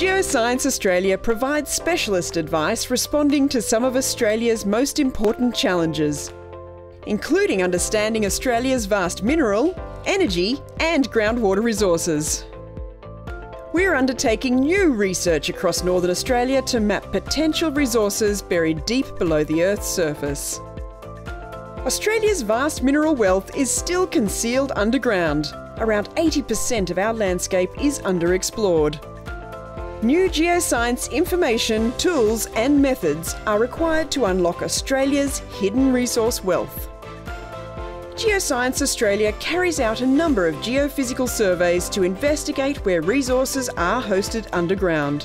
Geoscience Australia provides specialist advice responding to some of Australia's most important challenges, including understanding Australia's vast mineral, energy, and groundwater resources. We're undertaking new research across Northern Australia to map potential resources buried deep below the Earth's surface. Australia's vast mineral wealth is still concealed underground. Around 80% of our landscape is underexplored. New geoscience information, tools, and methods are required to unlock Australia's hidden resource wealth. Geoscience Australia carries out a number of geophysical surveys to investigate where resources are hosted underground.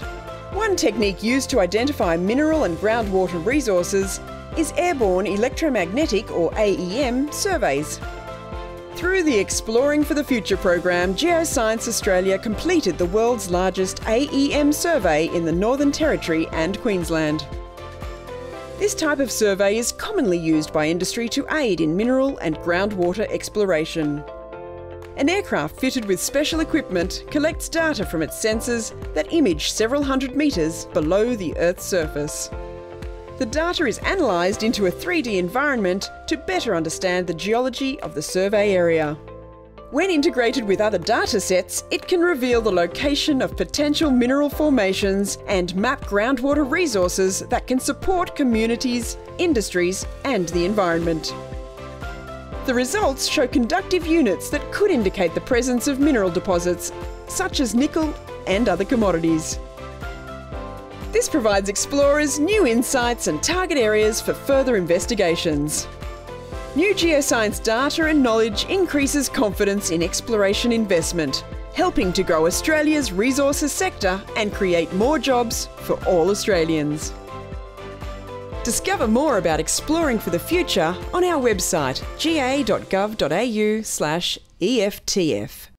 One technique used to identify mineral and groundwater resources is airborne electromagnetic or AEM surveys. Through the Exploring for the Future program, Geoscience Australia completed the world's largest AEM survey in the Northern Territory and Queensland. This type of survey is commonly used by industry to aid in mineral and groundwater exploration. An aircraft fitted with special equipment collects data from its sensors that image several hundred metres below the Earth's surface. The data is analysed into a 3D environment to better understand the geology of the survey area. When integrated with other data sets, it can reveal the location of potential mineral formations and map groundwater resources that can support communities, industries, and the environment. The results show conductive units that could indicate the presence of mineral deposits, such as nickel and other commodities. This provides explorers new insights and target areas for further investigations. New geoscience data and knowledge increases confidence in exploration investment, helping to grow Australia's resources sector and create more jobs for all Australians. Discover more about exploring for the future on our website ga.gov.au/eftf.